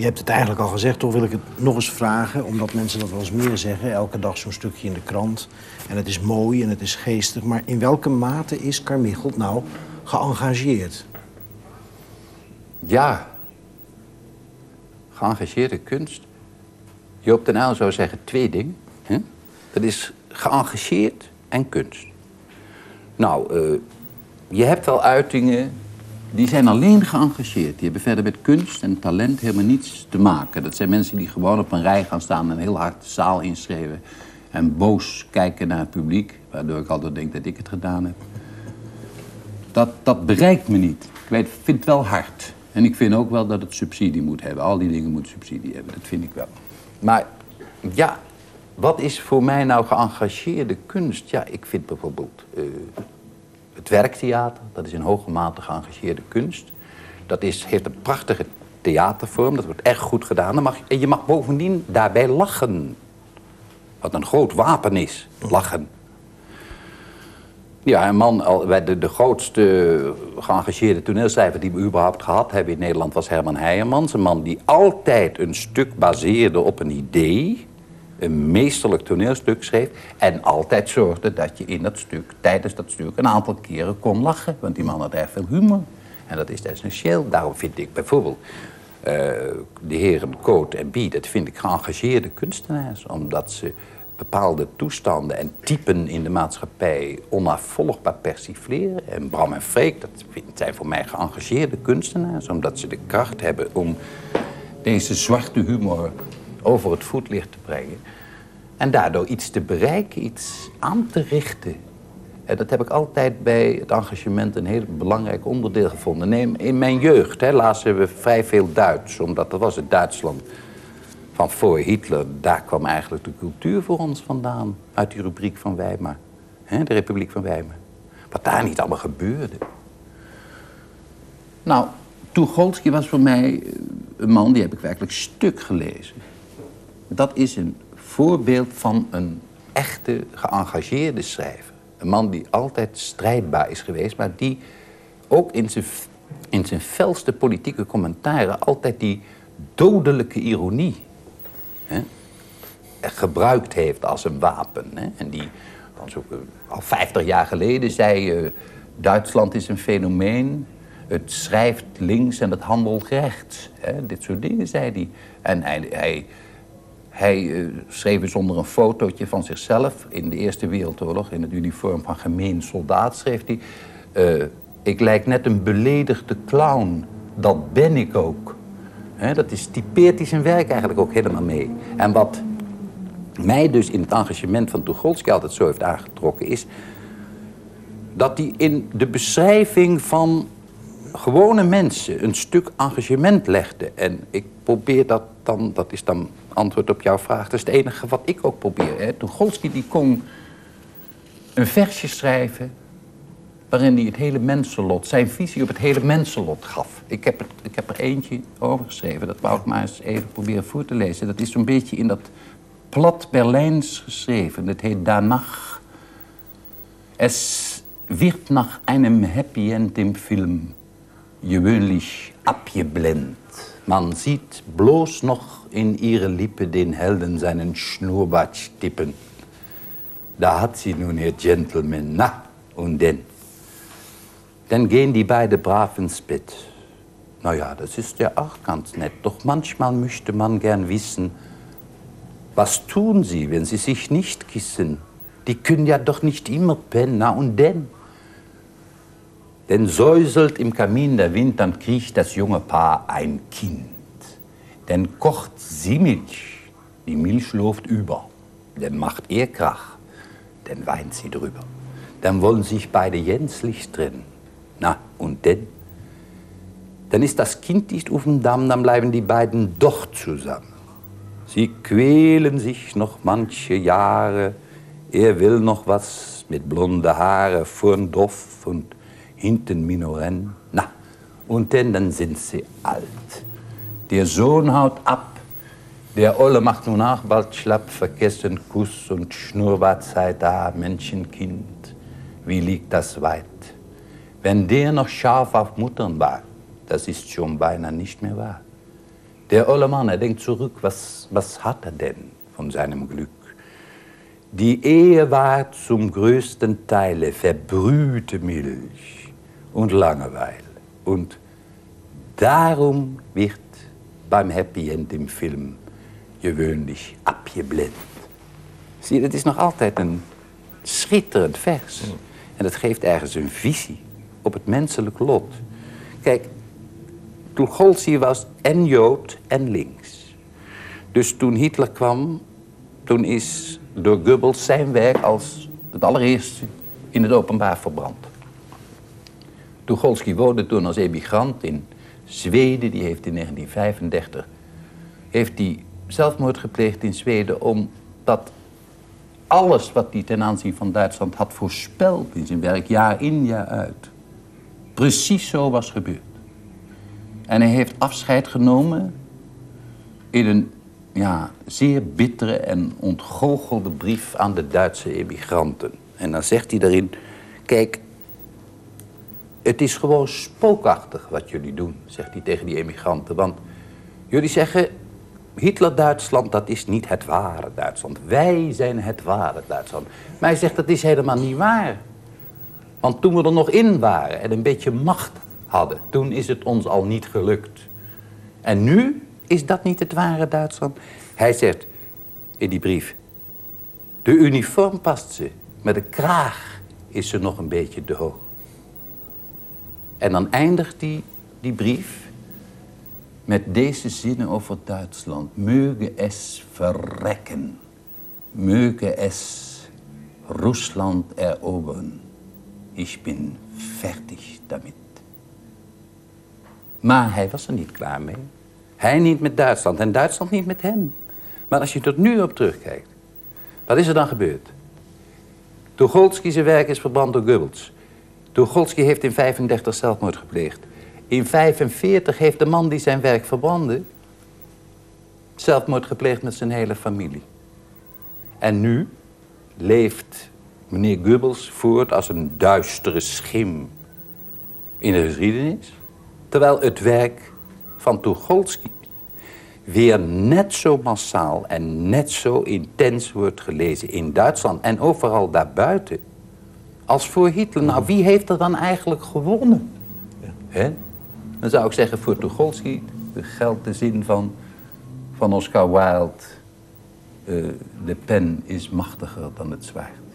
Je hebt het eigenlijk al gezegd, toch wil ik het nog eens vragen... omdat mensen dat wel eens meer zeggen. Elke dag zo'n stukje in de krant. En het is mooi en het is geestig. Maar in welke mate is Carmichelt nou geëngageerd? Ja. Geëngageerde kunst. Joop den Uyl zou zeggen twee dingen. Hè? Dat is geëngageerd en kunst. Nou, eh, je hebt wel uitingen die zijn alleen geëngageerd. Die hebben verder met kunst en talent helemaal niets te maken. Dat zijn mensen die gewoon op een rij gaan staan en heel hard de zaal inschreven. En boos kijken naar het publiek, waardoor ik altijd denk dat ik het gedaan heb. Dat, dat bereikt me niet. Ik weet, vind het wel hard. En ik vind ook wel dat het subsidie moet hebben. Al die dingen moeten subsidie hebben, dat vind ik wel. Maar ja, wat is voor mij nou geëngageerde kunst? Ja, ik vind bijvoorbeeld uh, het werktheater, dat is in hoge mate geëngageerde kunst. Dat is, heeft een prachtige theatervorm, dat wordt echt goed gedaan. Dan mag, en je mag bovendien daarbij lachen. Wat een groot wapen is, lachen. Ja, een man, de, de grootste geëngageerde toneelschrijver die we überhaupt gehad hebben in Nederland was Herman Heijermans. Een man die altijd een stuk baseerde op een idee, een meesterlijk toneelstuk schreef en altijd zorgde dat je in dat stuk, tijdens dat stuk, een aantal keren kon lachen. Want die man had erg veel humor. En dat is essentieel. Daarom vind ik bijvoorbeeld uh, de heren Coat en Bie, dat vind ik geëngageerde kunstenaars, omdat ze bepaalde toestanden en typen in de maatschappij onafvolgbaar persifleren. En Bram en Freek, dat zijn voor mij geëngageerde kunstenaars, omdat ze de kracht hebben om deze zwarte humor over het voetlicht te brengen. En daardoor iets te bereiken, iets aan te richten. En dat heb ik altijd bij het engagement een heel belangrijk onderdeel gevonden. Neem, in mijn jeugd hè, lazen we vrij veel Duits, omdat dat was het Duitsland van voor Hitler, daar kwam eigenlijk de cultuur voor ons vandaan. Uit die rubriek van Weimar. De Republiek van Weimar. Wat daar niet allemaal gebeurde. Nou, Tucholsky was voor mij een man, die heb ik werkelijk stuk gelezen. Dat is een voorbeeld van een echte geëngageerde schrijver. Een man die altijd strijdbaar is geweest, maar die ook in zijn, in zijn felste politieke commentaren altijd die dodelijke ironie hè, gebruikt heeft als een wapen. Hè, en die zo, eh, al 50 jaar geleden zei: uh, Duitsland is een fenomeen. Het schrijft links en het handelt rechts. Hè, dit soort dingen zei hij. En hij, hij uh, schreef eens onder een fotootje van zichzelf in de Eerste Wereldoorlog, in het uniform van gemeen soldaat, schreef hij: uh, Ik lijk net een beledigde clown. Dat ben ik ook dat is, typeert hij zijn werk eigenlijk ook helemaal mee. En wat mij dus in het engagement van Tucholsky altijd zo heeft aangetrokken... is dat hij in de beschrijving van gewone mensen een stuk engagement legde. En ik probeer dat dan, dat is dan antwoord op jouw vraag... dat is het enige wat ik ook probeer. Hè. Tucholsky die kon een versje schrijven waarin hij het hele mensenlot, zijn visie op het hele mensenlot gaf. Ik heb, het, ik heb er eentje over geschreven, dat wou ik maar eens even proberen voor te lezen. Dat is zo'n beetje in dat plat Berlijns geschreven. Dat heet Danach. Es wird nach einem Happy End im Film gewöhnlich abgeblendet. Man sieht bloß noch in ihre Lippe den Helden seinen Schnurrbart stippen. Da hat sie nun ihr Gentleman, na, und denn. Dann gehen die beiden brav ins Bett. Naja, das ist ja auch ganz nett. Doch manchmal möchte man gern wissen, was tun sie, wenn sie sich nicht kissen? Die können ja doch nicht immer pennen, na und denn? Denn säuselt im Kamin der Wind, dann kriecht das junge Paar ein Kind. Denn kocht sie Milch, die Milch läuft über. Dann macht er Krach, dann weint sie drüber. Dann wollen sich beide jänzlich trennen. Na, und denn? Dann ist das Kind nicht auf dem Damm, dann bleiben die beiden doch zusammen. Sie quälen sich noch manche Jahre, er will noch was mit blonde Haare, vorn Doff und hinten Minoren. Na, und denn, dann sind sie alt. Der Sohn haut ab, der Olle macht nur nach, bald schlapp, vergessen Kuss und Schnurrbart sei da, Menschenkind, wie liegt das weit? Wenn der noch scharf auf Muttern war, das ist schon beinahe nicht mehr wahr. Der olle Mann, er denkt zurück, was, was hat er denn von seinem Glück? Die Ehe war zum größten Teile verbrühte Milch und Langeweile. Und darum wird beim Happy End im Film gewöhnlich abgeblendet. Zie je, dat is nog altijd een schitterend vers. En dat geeft ergens een visie op het menselijk lot. Kijk, Tucholsky was en Jood en links. Dus toen Hitler kwam, toen is door Goebbels zijn werk als het allereerste in het openbaar verbrand. Tucholsky woonde toen als emigrant in Zweden. Die heeft in 1935 heeft die zelfmoord gepleegd in Zweden omdat alles wat hij ten aanzien van Duitsland had voorspeld in zijn werk, jaar in jaar uit, precies zo was gebeurd. En hij heeft afscheid genomen in een ja, zeer bittere en ontgoochelde brief aan de Duitse emigranten. En dan zegt hij daarin, kijk, het is gewoon spookachtig wat jullie doen, zegt hij tegen die emigranten. Want jullie zeggen, Hitler-Duitsland, dat is niet het ware Duitsland. Wij zijn het ware Duitsland. Maar hij zegt, dat is helemaal niet waar. Want toen we er nog in waren en een beetje macht hadden, toen is het ons al niet gelukt. En nu is dat niet het ware Duitsland. Hij zegt in die brief, de uniform past ze, maar de kraag is ze nog een beetje te hoog. En dan eindigt die, die brief met deze zinnen over Duitsland. Möge es verrekken. Möge es Rusland eroberen. Ich bin fertig damit. Maar hij was er niet klaar mee. Hij niet met Duitsland en Duitsland niet met hem. Maar als je tot nu op terugkijkt, wat is er dan gebeurd? Tucholsky zijn werk is verbrand door Goebbels. Tucholsky heeft in 35 zelfmoord gepleegd. In 45 heeft de man die zijn werk verbrandde... zelfmoord gepleegd met zijn hele familie. En nu leeft meneer Goebbels voort als een duistere schim in de geschiedenis... terwijl het werk van Tucholsky weer net zo massaal en net zo intens wordt gelezen in Duitsland en overal daarbuiten als voor Hitler. Nou, wie heeft er dan eigenlijk gewonnen? Ja. Dan zou ik zeggen, voor Tucholsky geldt de zin van, van Oscar Wilde... Uh, de pen is machtiger dan het zwaard.